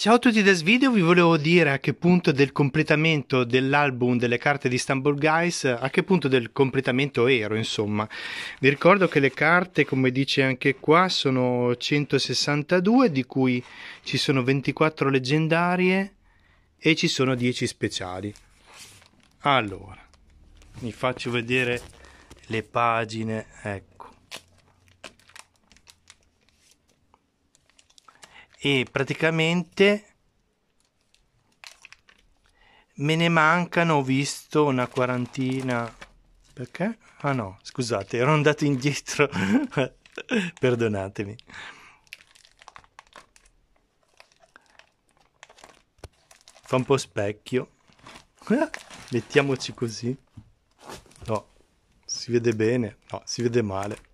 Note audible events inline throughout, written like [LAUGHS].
Ciao a tutti da Svideo, vi volevo dire a che punto del completamento dell'album delle carte di Istanbul Guys, a che punto del completamento ero insomma. Vi ricordo che le carte, come dice anche qua, sono 162, di cui ci sono 24 leggendarie e ci sono 10 speciali. Allora, vi faccio vedere le pagine, ecco. E praticamente me ne mancano, ho visto una quarantina. Perché? Ah no, scusate, ero andato indietro. [LAUGHS] Perdonatemi. Fa un po' specchio. [LAUGHS] Mettiamoci così. No, si vede bene. No, si vede male.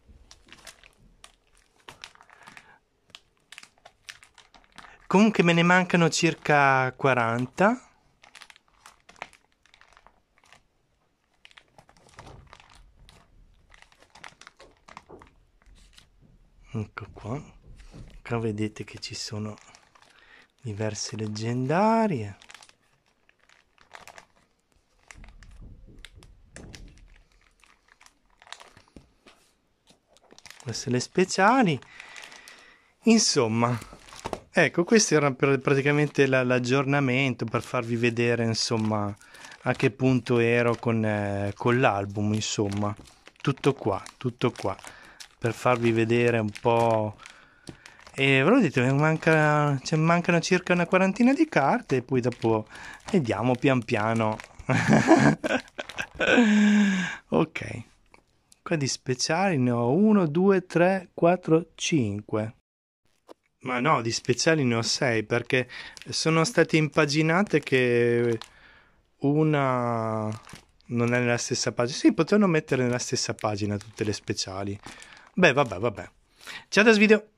Comunque me ne mancano circa 40. Ecco qua. Qua vedete che ci sono diverse leggendarie. Queste le speciali. Insomma, Ecco, questo era praticamente la, l'aggiornamento per farvi vedere, insomma, a che punto ero con, eh, con l'album, insomma. Tutto qua, tutto qua, per farvi vedere un po'... E ve l'ho detto, manca, cioè, mancano circa una quarantina di carte e poi dopo vediamo pian piano. [LAUGHS] ok, qua di speciali ne ho 1, 2, 3, 4, 5. Ma no, di speciali ne ho sei perché sono state impaginate che una non è nella stessa pagina. Sì, potevano mettere nella stessa pagina tutte le speciali. Beh, vabbè, vabbè. Ciao da video.